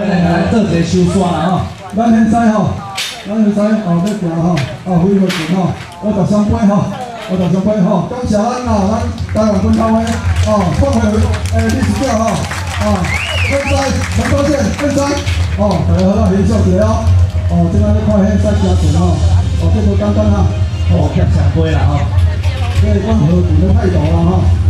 来来来，做一修山啊。啊吼。咱现在吼，咱现在后壁行吼，啊，飞过去吼，我十三杯吼，我十三杯吼，感谢咱啊，咱台湾本岛的啊，各回诶，历史家吼，啊，现在很高兴，现在哦，大家好啦，很少见哦，哦，即摆咧看现在加群吼，哦，这个简单啊，哦，加谢杯啦吼，即个关河群的态度啦吼。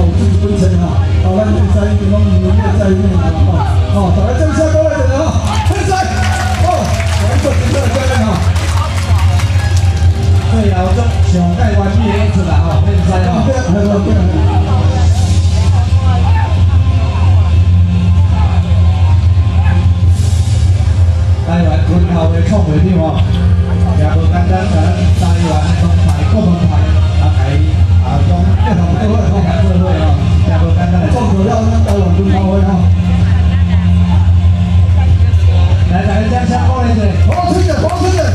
我将小盖关闭，是吧？好，那三个。tay bạn quân hầu để không bị tiêu hồn và vừa canh đến là tay bạn không phải có không phải là phải ở trong cái thằng tôi là không phải tôi thôi và vừa canh đến là không vừa đâu nó tôi là quân hầu thôi không để tại trang sáng có lên rồi có sức rồi có sức rồi